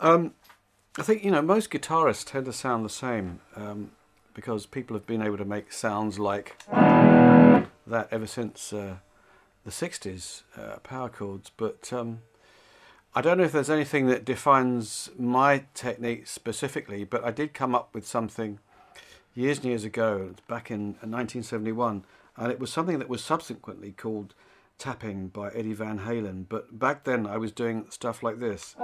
Um, I think you know most guitarists tend to sound the same um, because people have been able to make sounds like that ever since uh, the '60s, uh, power chords. But um, I don't know if there's anything that defines my technique specifically. But I did come up with something years and years ago, back in 1971, and it was something that was subsequently called tapping by Eddie Van Halen. But back then I was doing stuff like this.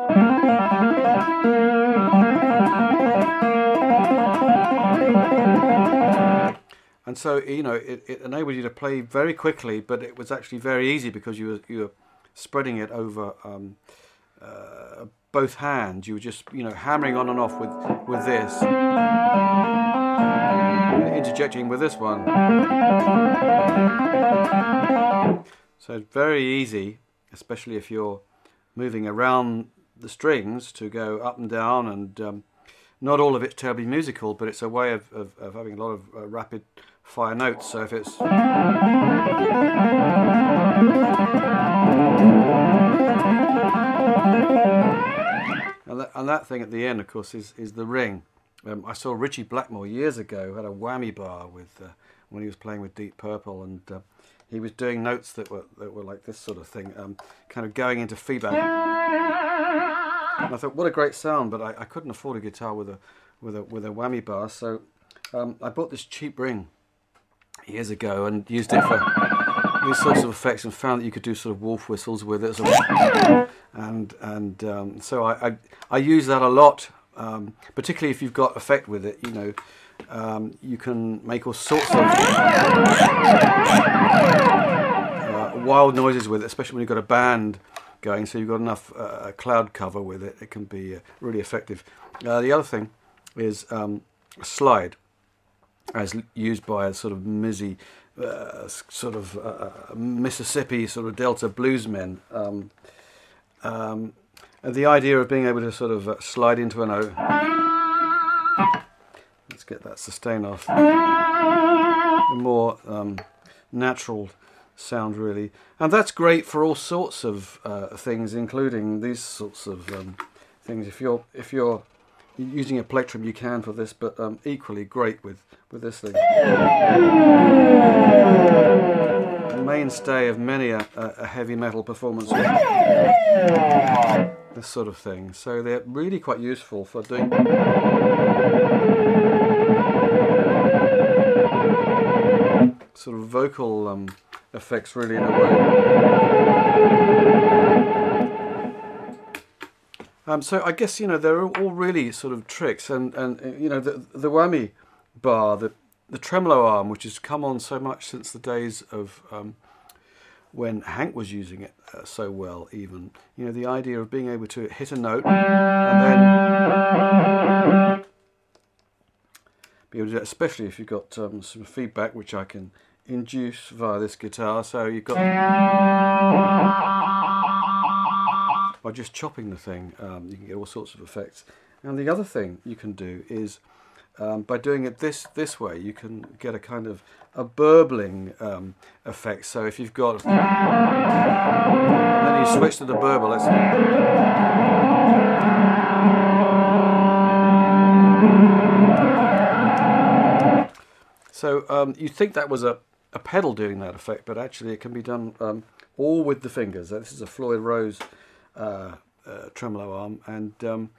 And so, you know, it, it enabled you to play very quickly, but it was actually very easy because you were, you were spreading it over um, uh, both hands. You were just, you know, hammering on and off with, with this, interjecting with this one. So it's very easy, especially if you're moving around the strings to go up and down and um, not all of it's terribly musical, but it's a way of, of, of having a lot of uh, rapid fire notes. So if it's and that, and that thing at the end, of course, is, is the ring. Um, I saw Ritchie Blackmore years ago had a whammy bar with uh, when he was playing with Deep Purple, and uh, he was doing notes that were that were like this sort of thing, um, kind of going into feedback. And I thought, what a great sound, but I, I couldn't afford a guitar with a with a with a whammy bar, so um, I bought this cheap ring years ago and used it for these sorts of effects, and found that you could do sort of wolf whistles with it, and and um, so I, I, I use that a lot, um, particularly if you've got effect with it. You know, um, you can make all sorts of uh, wild noises with it, especially when you've got a band going. So you've got enough uh, cloud cover with it; it can be uh, really effective. Uh, the other thing is um, slide, as used by a sort of Mizzy, uh, sort of uh, Mississippi sort of Delta bluesmen. Um, um, the idea of being able to sort of slide into a note. Get that sustain off. A more um, natural sound, really. And that's great for all sorts of uh, things, including these sorts of um, things. If you're if you're using a plectrum, you can for this, but um, equally great with with this thing. A mainstay of many a, a heavy metal performance. This sort of thing. So they're really quite useful for doing. Sort of vocal um, effects, really, in a way. Um, so I guess you know they're all really sort of tricks, and and uh, you know the the whammy bar, the the tremolo arm, which has come on so much since the days of um, when Hank was using it uh, so well. Even you know the idea of being able to hit a note and then be able to, especially if you've got um, some feedback, which I can induce via this guitar. So you've got by just chopping the thing, um, you can get all sorts of effects. And the other thing you can do is um, by doing it this this way, you can get a kind of a burbling um, effect. So if you've got, then you switch to the burble. Let's. So um, you think that was a, a pedal doing that effect, but actually it can be done um, all with the fingers. This is a Floyd Rose uh, uh, tremolo arm, and um,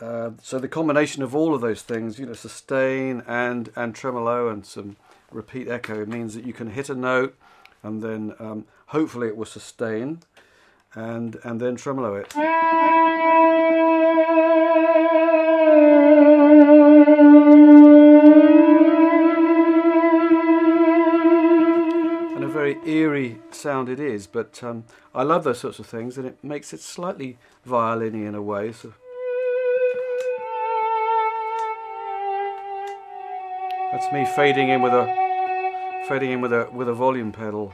uh, so the combination of all of those things, you know, sustain and and tremolo and some repeat echo means that you can hit a note, and then um, hopefully it will sustain, and and then tremolo it. And a very eerie sound it is, but um, I love those sorts of things, and it makes it slightly violin in a way. So. That's me fading in with a fading in with a with a volume pedal.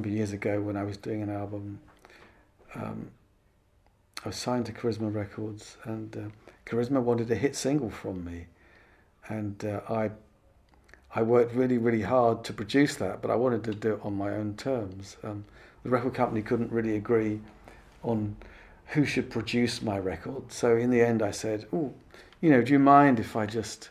Remember years ago when I was doing an album, um, I was signed to Charisma Records, and uh, Charisma wanted a hit single from me, and uh, I I worked really really hard to produce that, but I wanted to do it on my own terms. Um, the record company couldn't really agree on who should produce my record, so in the end I said, "Oh, you know, do you mind if I just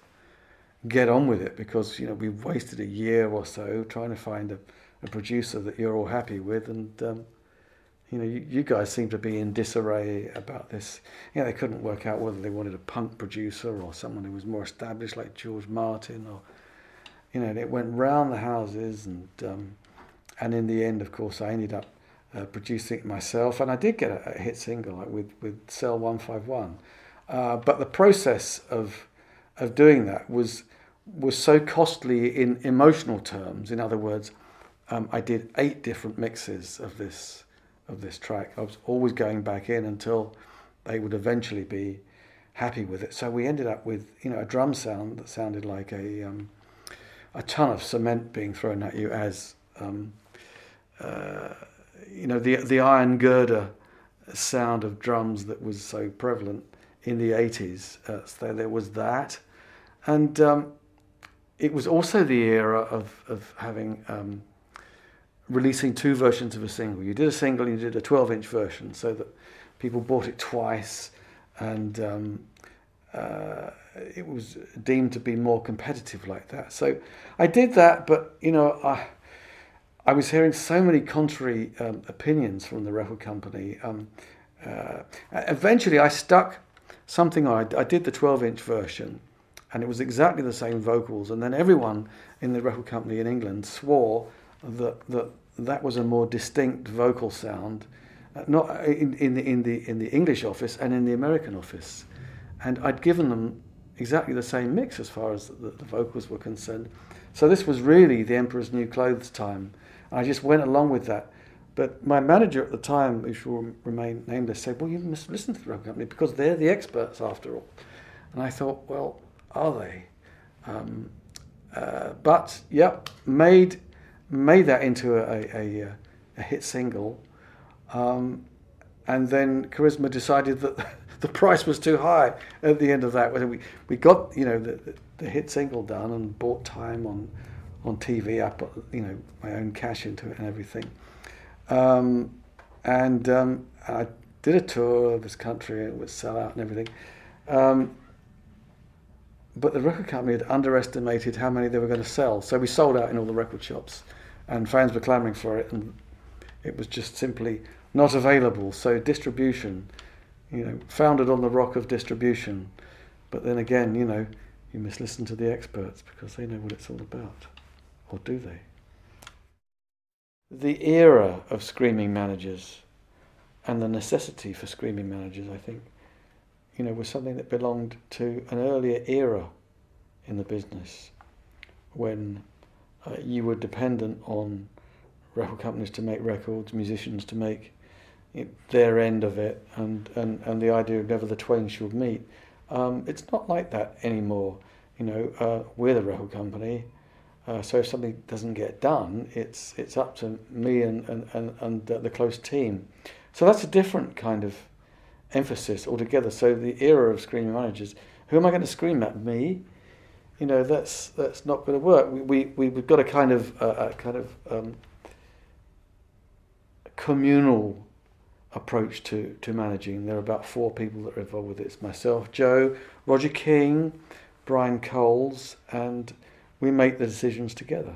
get on with it? Because you know we've wasted a year or so trying to find a, a producer that you're all happy with and um, you know you, you, guys seem to be in disarray about this you know they couldn't work out whether they wanted a punk producer or someone who was more established like George Martin or you know it went round the houses and um, and in the end of course I ended up uh, producing it myself and I did get a, a hit single like with with Cell 151 uh, but the process of of doing that was was so costly in emotional terms. In other words, um, I did eight different mixes of this of this track. I was always going back in until they would eventually be happy with it. So we ended up with you know a drum sound that sounded like a um, a ton of cement being thrown at you as um, uh, you know the the iron girder sound of drums that was so prevalent in the 80s. Uh, so there was that. And um, it was also the era of, of having um, releasing two versions of a single. You did a single and you did a 12 inch version so that people bought it twice and um, uh, it was deemed to be more competitive like that. So I did that, but you know, I, I was hearing so many contrary um, opinions from the record company. Um, uh, eventually, I stuck something. I, I did the 12 inch version and it was exactly the same vocals. And then everyone in the record company in England swore that that, that was a more distinct vocal sound, uh, not uh, in, in, the, in, the, in the English office and in the American office. And I'd given them exactly the same mix as far as the, the vocals were concerned. So this was really the Emperor's New Clothes time. I just went along with that. But my manager at the time, which will remain nameless, said, Well, you must listen to the record company because they're the experts after all. And I thought, Well, are they? Um, uh, but yep, made made that into a, a, a hit single, um, and then Charisma decided that the price was too high at the end of that. We we got you know the, the hit single done and bought time on on TV. I put you know my own cash into it and everything, um, and um, I did a tour of this country. It was sell out and everything. Um, but the record company had underestimated how many they were going to sell. So we sold out in all the record shops, and fans were clamoring for it, and it was just simply not available. So distribution, you know, founded on the rock of distribution. But then again, you know, you must listen to the experts because they know what it's all about. Or do they? The era of screaming managers and the necessity for screaming managers, I think, you know, was something that belonged to an earlier era in the business when uh, you were dependent on record companies to make records, musicians to make their end of it, and, and, and the idea of never the twain should meet. Um, it's not like that anymore. You know, uh, we're the record company, uh, so if something doesn't get done, it's it's up to me and and and, and the close team. So that's a different kind of emphasis altogether. So the era of screaming managers, who am I going to scream at? Me? You know, that's that's not going to work. We, we we've got a kind of uh, a kind of um, communal approach to to managing. There are about four people that are involved with it. It's myself, Jo, Roger King, Brian Coles, and we make the decisions together.